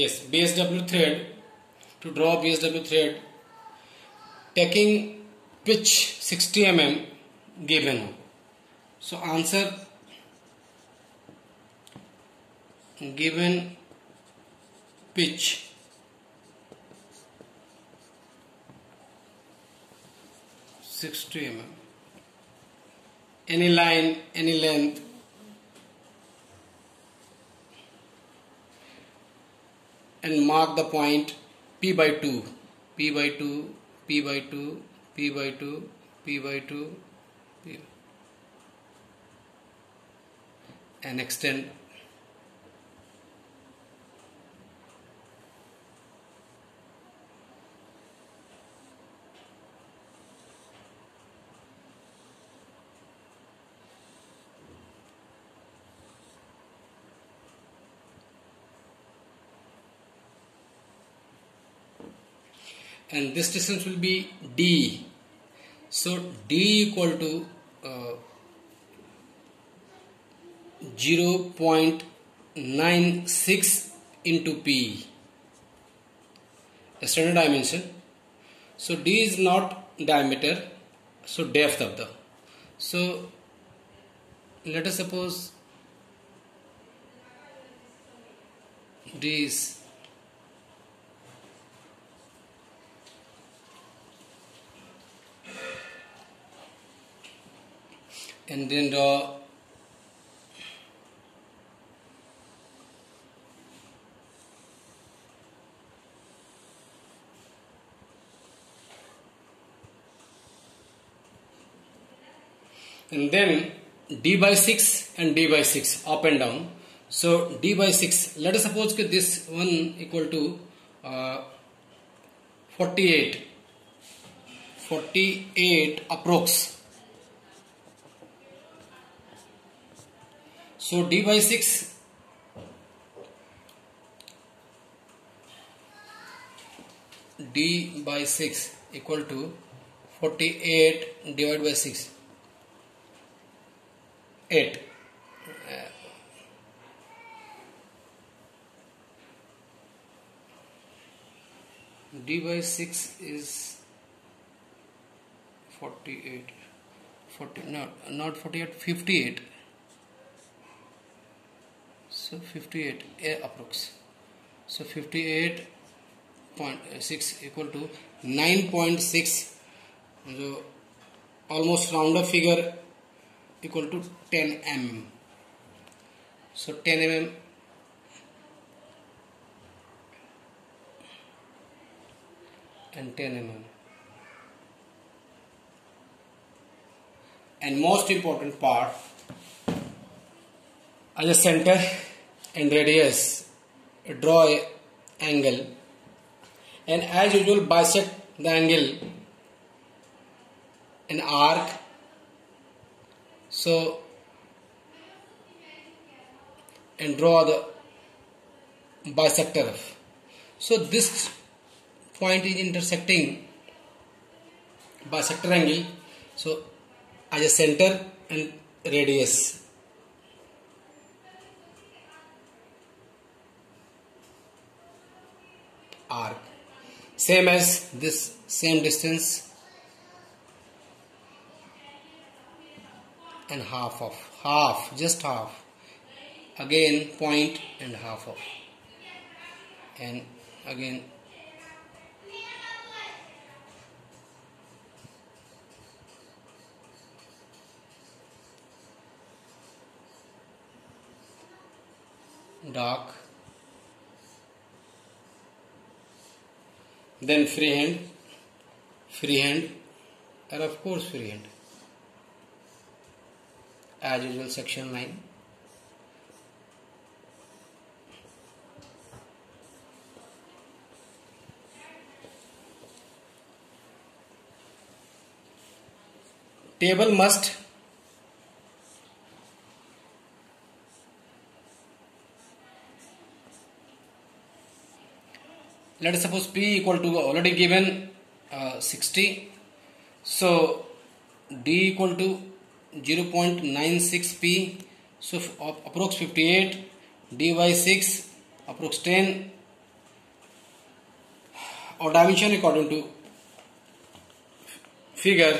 yes BSW thread to draw BSW thread taking pitch 60 mm given so answer given pitch Sixty mm. Any line, any length, and mark the point p by 2 p by 2 p by 2 p by 2 p by 2 p. and extend and this distance will be d. So d equal to uh, 0.96 into p. A standard dimension. So d is not diameter. So depth of the. So let us suppose d is and then draw and then d by 6 and d by 6 up and down. So d by 6 let us suppose that this one equal to uh, 48 48 approx So d by 6 d by 6 equal to 48 divided by 6 8 d by 6 is 48 40 not not 48 58 so 58 a approx. So 58.6 equal to 9.6 so almost round up figure equal to 10 mm so 10 mm and 10 mm and most important part as a center and radius draw a angle. And as usual bisect the angle. An arc. So and draw the bisector. So this point is intersecting bisector angle. So as a center and radius arc. Same as this same distance and half of half just half. Again point and half of. And again dark then free hand free hand and of course free hand as usual section 9 table must let us suppose P equal to already given uh, 60. So D equal to 0 0.96 P. So approx 58, dy 6, approx 10 or dimension according to figure